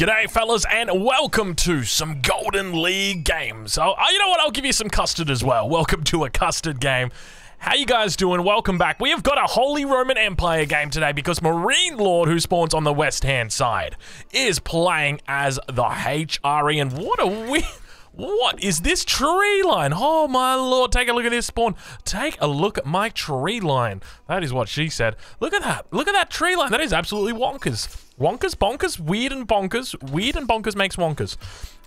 G'day, fellas, and welcome to some Golden League games. Oh, uh, you know what? I'll give you some custard as well. Welcome to a custard game. How you guys doing? Welcome back. We have got a Holy Roman Empire game today because Marine Lord, who spawns on the west-hand side, is playing as the HRE, and what a weird... What is this tree line? Oh my lord, take a look at this spawn. Take a look at my tree line. That is what she said. Look at that. Look at that tree line. That is absolutely wonkers. Wonkers, bonkers, weird and bonkers. Weird and bonkers makes wonkers.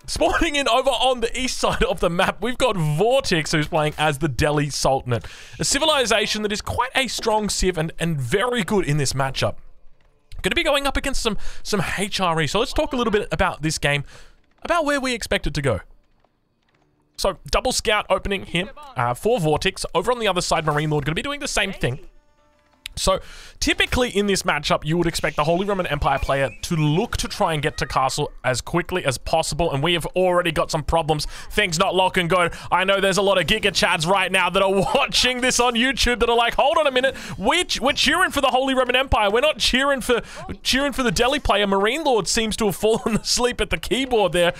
Spawning in over on the east side of the map, we've got Vortex, who's playing as the Delhi Sultanate. A civilization that is quite a strong civ and, and very good in this matchup. Going to be going up against some, some HRE. So let's talk a little bit about this game, about where we expect it to go. So, double scout opening here uh, for Vortex. Over on the other side, Marine Lord going to be doing the same thing. So, typically in this matchup, you would expect the Holy Roman Empire player to look to try and get to castle as quickly as possible, and we have already got some problems. Things not looking go. I know there's a lot of Giga Chads right now that are watching this on YouTube that are like, hold on a minute, we're, we're cheering for the Holy Roman Empire. We're not cheering for cheering for the Delhi player. Marine Lord seems to have fallen asleep at the keyboard there.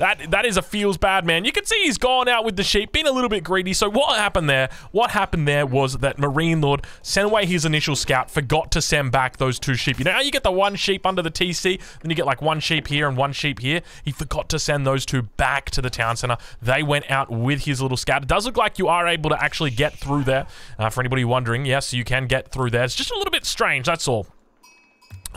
That that is a feels bad man. You can see he's gone out with the sheep, been a little bit greedy. So what happened there? What happened there was that Marine Lord sent away his initial scout, forgot to send back those two sheep. You know how you get the one sheep under the TC, then you get like one sheep here and one sheep here. He forgot to send those two back to the town center. They went out with his little scout. It does look like you are able to actually get through there. Uh, for anybody wondering, yes, you can get through there. It's just a little bit strange. That's all.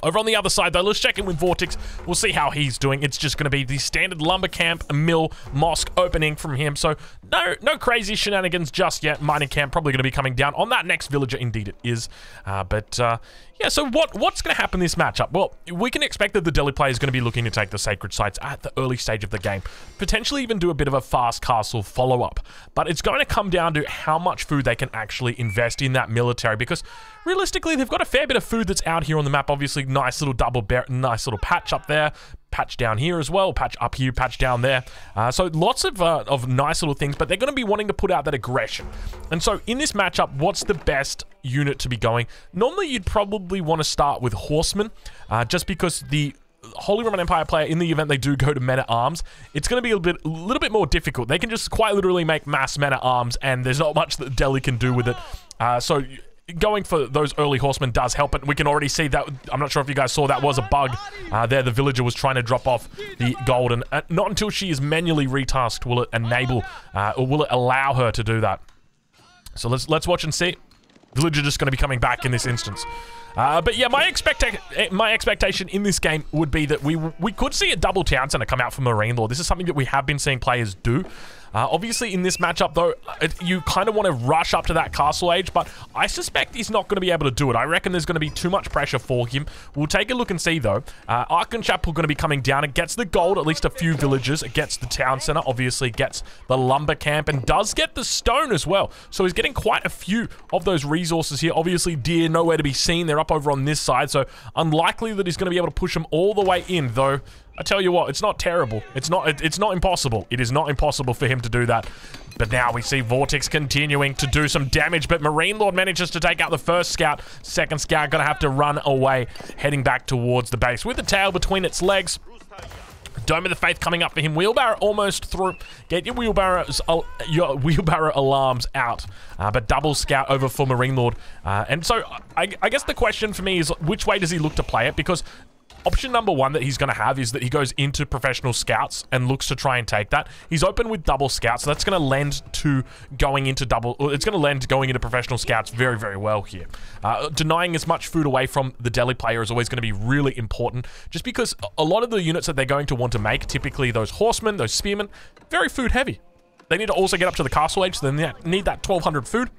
Over on the other side, though, let's check in with Vortex. We'll see how he's doing. It's just going to be the standard lumber camp, mill, mosque opening from him. So no no crazy shenanigans just yet. Mining camp probably going to be coming down on that next villager. Indeed it is. Uh, but uh, yeah, so what what's going to happen this matchup? Well, we can expect that the Delhi player is going to be looking to take the sacred sites at the early stage of the game. Potentially even do a bit of a fast castle follow-up. But it's going to come down to how much food they can actually invest in that military because realistically, they've got a fair bit of food that's out here on the map. Obviously, nice little double, nice little patch up there patch down here as well, patch up here, patch down there. Uh, so lots of, uh, of nice little things, but they're going to be wanting to put out that aggression. And so in this matchup, what's the best unit to be going? Normally, you'd probably want to start with Horsemen, uh, just because the Holy Roman Empire player, in the event they do go to men at arms, it's going to be a bit, a little bit more difficult. They can just quite literally make mass men at arms, and there's not much that Delhi can do with it. Uh, so going for those early horsemen does help it. We can already see that. I'm not sure if you guys saw that was a bug uh, there. The villager was trying to drop off the golden. Uh, not until she is manually retasked will it enable uh, or will it allow her to do that. So let's let's watch and see. Villager just going to be coming back in this instance. Uh, but yeah, my expecta eh, my expectation in this game would be that we we could see a double town center come out from Marine Lord. This is something that we have been seeing players do. Uh, obviously, in this matchup, though, it, you kind of want to rush up to that castle age, but I suspect he's not going to be able to do it. I reckon there's going to be too much pressure for him. We'll take a look and see, though. Uh, Aachen going to be coming down. It gets the gold, at least a few villages. It gets the town center, obviously gets the lumber camp, and does get the stone as well. So he's getting quite a few of those resources here. Obviously, deer nowhere to be seen. They're up over on this side, so unlikely that he's going to be able to push them all the way in, though. I tell you what, it's not terrible. It's not it, it's not impossible. It is not impossible for him to do that. But now we see Vortex continuing to do some damage, but Marine Lord manages to take out the first scout. Second scout gonna have to run away, heading back towards the base with the tail between its legs. Dome of the Faith coming up for him. Wheelbarrow almost through. Get your wheelbarrows, uh, your wheelbarrow alarms out. Uh, but double scout over for Marine Lord. Uh, and so I, I, guess the question for me is which way does he look to play it? Because option number one that he's going to have is that he goes into professional scouts and looks to try and take that. He's open with double scouts, so that's going to lend to going into double. It's going to lend going into professional scouts very, very well here. Uh, denying as much food away from the Delhi player is always going to be really important, just because a lot of the units that they're going to want to make, typically those horsemen, those spearmen, very food heavy. They need to also get up to the castle age, so they need that 1200 food.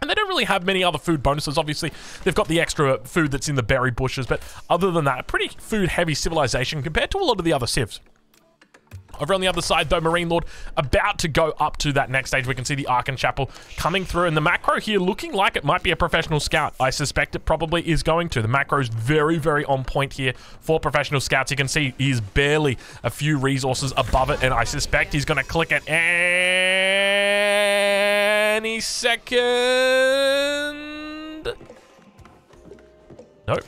And they don't really have many other food bonuses. Obviously, they've got the extra food that's in the berry bushes, but other than that, a pretty food-heavy civilization compared to a lot of the other civs. Over on the other side, though, Marine Lord about to go up to that next stage. We can see the Aachen Chapel coming through, and the macro here looking like it might be a professional scout. I suspect it probably is going to. The macro is very, very on point here for professional scouts. You can see he's barely a few resources above it, and I suspect he's going to click it any second. Nope.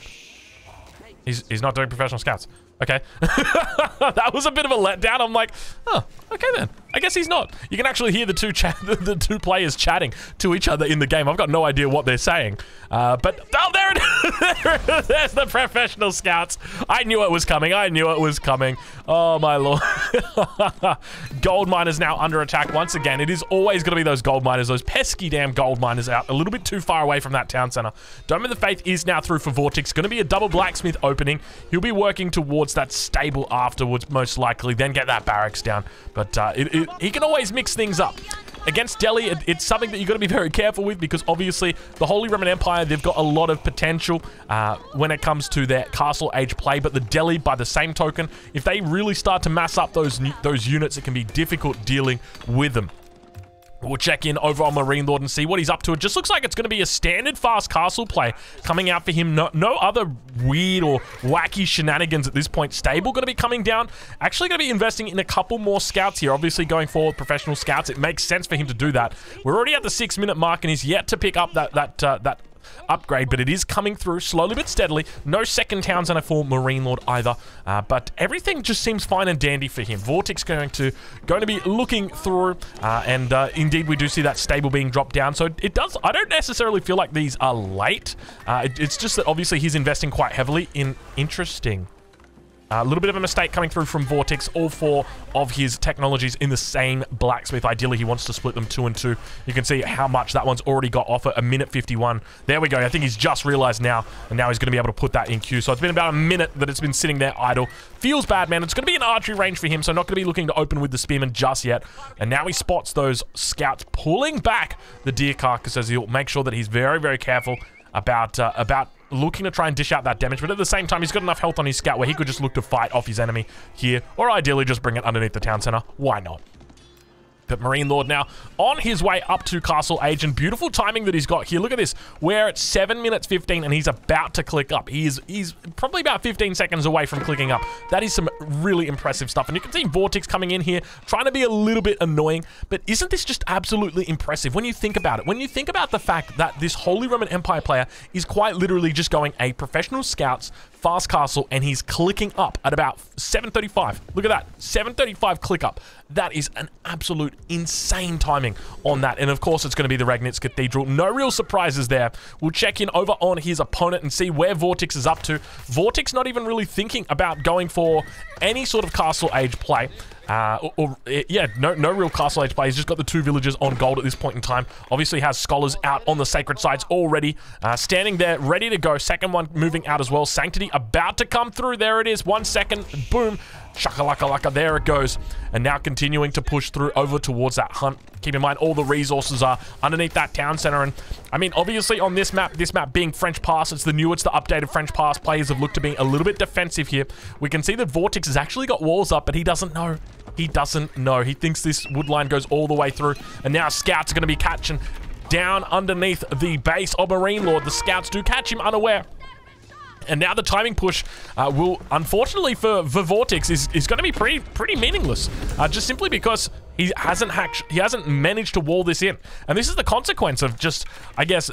He's, he's not doing professional scouts. Okay. that was a bit of a letdown. I'm like, oh, okay then. I guess he's not. You can actually hear the two the two players chatting to each other in the game. I've got no idea what they're saying. Uh, but oh, there it is. There's the professional scouts. I knew it was coming. I knew it was coming. Oh my lord. gold miners now under attack once again. It is always going to be those gold miners, those pesky damn gold miners out a little bit too far away from that town center. Dome of the Faith is now through for Vortex. Going to be a double blacksmith opening. He'll be working towards that stable afterwards, most likely. Then get that barracks down. But uh, it, it, he can always mix things up. Against Delhi, it, it's something that you've got to be very careful with because obviously the Holy Roman Empire, they've got a lot of potential uh, when it comes to their castle age play. But the Delhi, by the same token, if they really start to mass up those, those units, it can be difficult dealing with them. We'll check in over on Marine Lord and see what he's up to. It just looks like it's going to be a standard fast castle play coming out for him. No, no other weird or wacky shenanigans at this point. Stable going to be coming down. Actually going to be investing in a couple more scouts here. Obviously going forward, professional scouts. It makes sense for him to do that. We're already at the six minute mark and he's yet to pick up that, that, uh, that upgrade, but it is coming through slowly but steadily. No second town center for Marine Lord either, uh, but everything just seems fine and dandy for him. Vortex going to going to be looking through, uh, and uh, indeed we do see that stable being dropped down. So it does. I don't necessarily feel like these are late. Uh, it, it's just that obviously he's investing quite heavily in interesting. A little bit of a mistake coming through from Vortex. All four of his technologies in the same blacksmith. Ideally, he wants to split them two and two. You can see how much that one's already got off at a minute 51. There we go. I think he's just realized now, and now he's going to be able to put that in queue. So it's been about a minute that it's been sitting there idle. Feels bad, man. It's going to be an archery range for him, so not going to be looking to open with the spearman just yet. And now he spots those scouts pulling back the deer carcass as he'll make sure that he's very, very careful about uh, about looking to try and dish out that damage, but at the same time, he's got enough health on his scout where he could just look to fight off his enemy here, or ideally just bring it underneath the town center. Why not? But Marine Lord now on his way up to Castle Age, and beautiful timing that he's got here. Look at this. We're at 7 minutes 15, and he's about to click up. He is, he's probably about 15 seconds away from clicking up. That is some really impressive stuff. And you can see Vortex coming in here, trying to be a little bit annoying. But isn't this just absolutely impressive when you think about it? When you think about the fact that this Holy Roman Empire player is quite literally just going a professional scouts fast castle and he's clicking up at about 735 look at that 735 click up that is an absolute insane timing on that. And of course it's going to be the Regnitz Cathedral. No real surprises there. We'll check in over on his opponent and see where Vortex is up to. Vortex not even really thinking about going for any sort of castle age play uh, or, or, yeah, no, no real castle age play. He's just got the two villagers on gold at this point in time. Obviously has scholars out on the sacred sites already, uh, standing there, ready to go. Second one moving out as well. Sanctity about to come through. There it is. One second. Boom. Shakalaka laka. There it goes. And now continuing to push through over towards that hunt. Keep in mind, all the resources are underneath that town center. And I mean, obviously on this map, this map being French Pass, it's the new, it's the updated French Pass. Players have looked to be a little bit defensive here. We can see that Vortex has actually got walls up, but he doesn't know. He doesn't know. He thinks this wood line goes all the way through. And now scouts are going to be catching down underneath the base of Marine Lord. The scouts do catch him unaware. And now the timing push uh, will, unfortunately for, for Vortex, is, is going to be pretty pretty meaningless. Uh, just simply because he hasn't hacked, he hasn't managed to wall this in. And this is the consequence of just, I guess,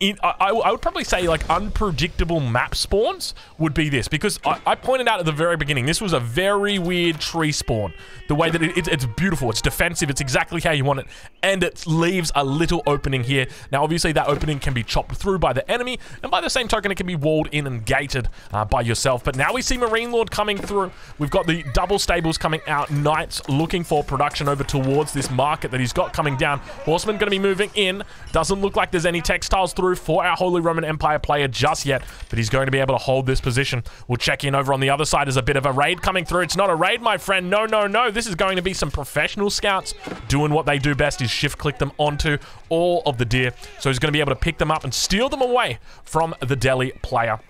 in, I, I, would probably say like unpredictable map spawns would be this because I, I, pointed out at the very beginning this was a very weird tree spawn. The way that it, it, it's beautiful it's defensive it's exactly how you want it and it leaves a little opening here. Now obviously that opening can be chopped through by the enemy and by the same token it can be walled in and gated uh, by yourself. But now we see Marine Lord coming through. We've got the double stables coming out Knights looking for production over towards this market that he's got coming down. Horseman going to be moving in. Doesn't look like there's any textiles through through for our Holy Roman Empire player just yet, but he's going to be able to hold this position. We'll check in over on the other side as a bit of a raid coming through. It's not a raid, my friend. No, no, no. This is going to be some professional scouts doing what they do best is shift click them onto all of the deer. So he's going to be able to pick them up and steal them away from the Delhi player.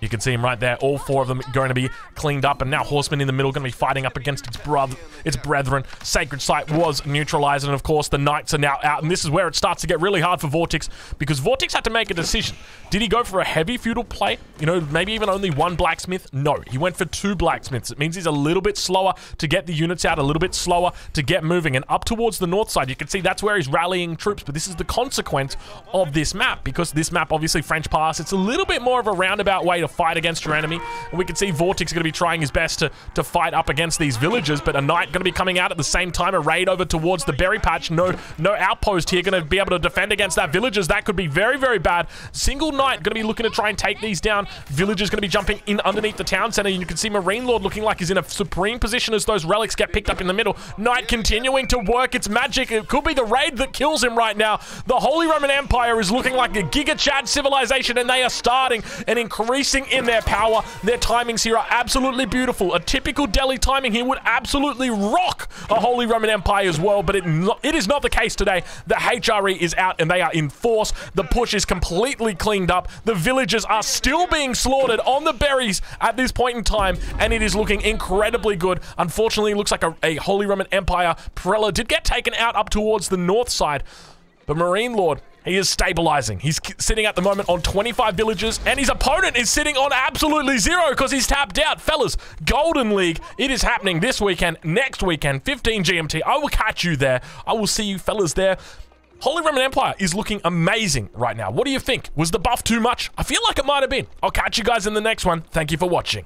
You can see him right there. All four of them going to be cleaned up. And now Horseman in the middle going to be fighting up against its brother, its brethren. Sacred Site was neutralized. And of course, the Knights are now out. And this is where it starts to get really hard for Vortex. Because Vortex had to make a decision. Did he go for a heavy feudal play? You know, maybe even only one blacksmith? No. He went for two blacksmiths. It means he's a little bit slower to get the units out. A little bit slower to get moving. And up towards the north side, you can see that's where he's rallying troops. But this is the consequence of this map. Because this map, obviously, French Pass, it's a little bit more of a roundabout way a fight against your enemy. And we can see Vortex going to be trying his best to, to fight up against these villagers, but a knight going to be coming out at the same time. A raid over towards the berry patch. No, no outpost here going to be able to defend against that villagers. That could be very, very bad. Single knight going to be looking to try and take these down. Villagers going to be jumping in underneath the town center. You can see Marine Lord looking like he's in a supreme position as those relics get picked up in the middle. Knight continuing to work its magic. It could be the raid that kills him right now. The Holy Roman Empire is looking like a Giga Chad civilization, and they are starting and increasing in their power. Their timings here are absolutely beautiful. A typical Delhi timing here would absolutely rock a Holy Roman Empire as well, but it, it is not the case today. The HRE is out, and they are in force. The push is completely cleaned up. The villagers are still being slaughtered on the berries at this point in time, and it is looking incredibly good. Unfortunately, it looks like a, a Holy Roman Empire Prelate did get taken out up towards the north side, but Marine Lord he is stabilizing. He's sitting at the moment on 25 villages, and his opponent is sitting on absolutely zero because he's tapped out. Fellas, Golden League, it is happening this weekend, next weekend, 15 GMT. I will catch you there. I will see you fellas there. Holy Roman Empire is looking amazing right now. What do you think? Was the buff too much? I feel like it might have been. I'll catch you guys in the next one. Thank you for watching.